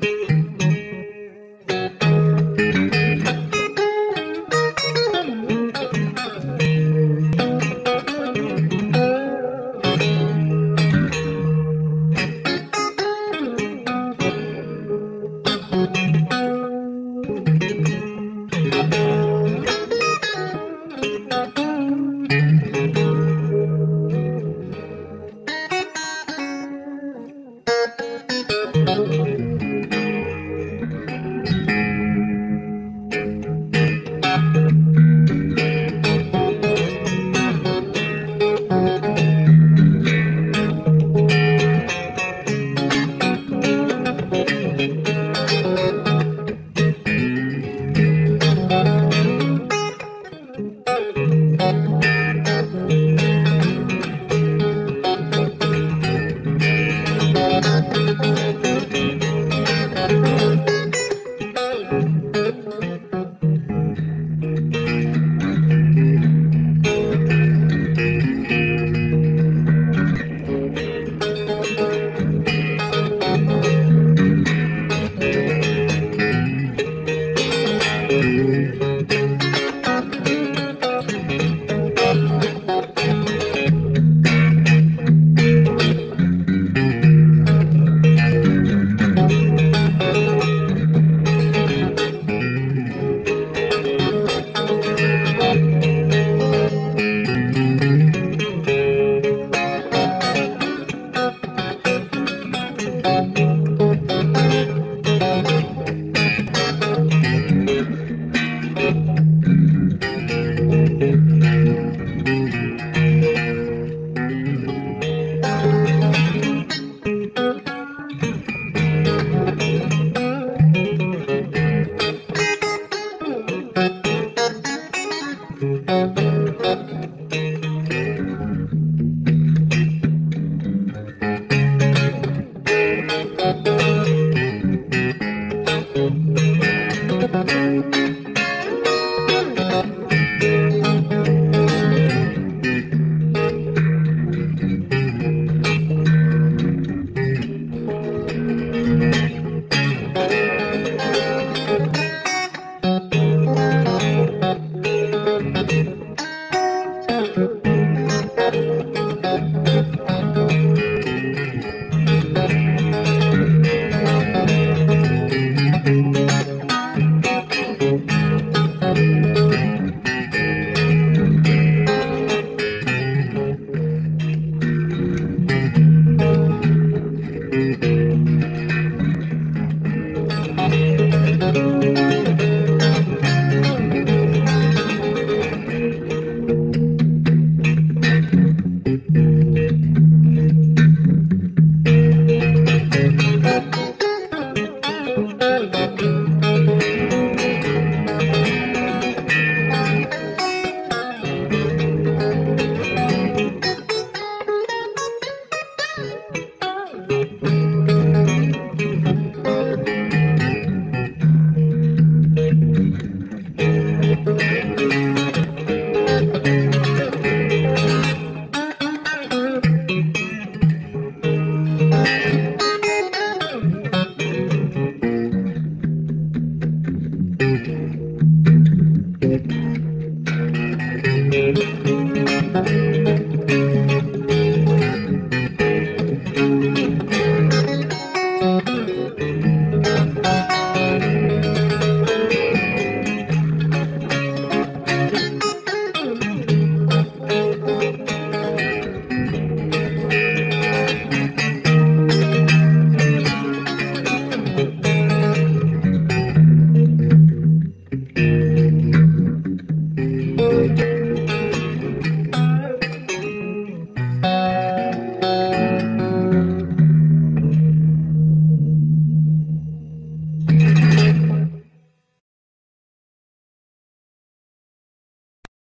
thank mm -hmm. you Música